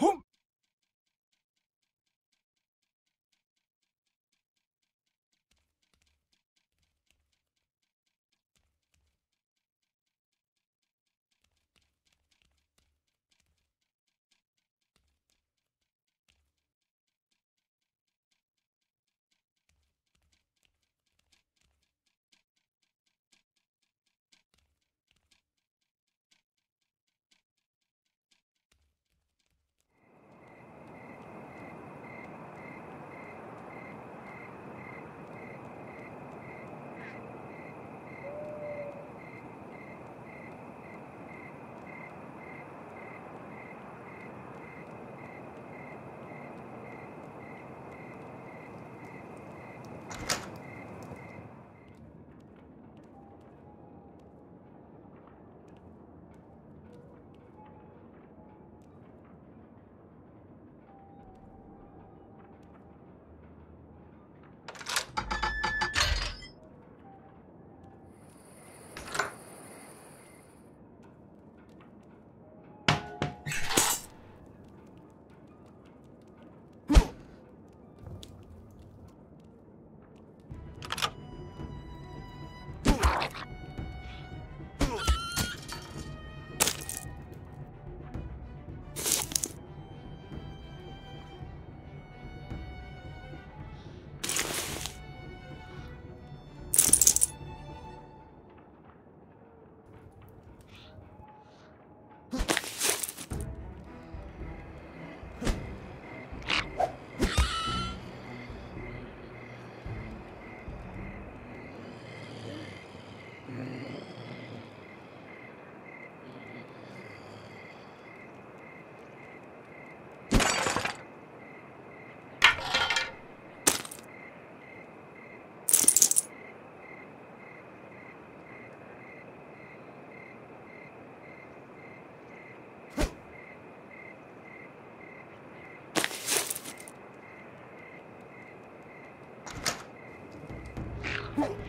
Hum. Huh.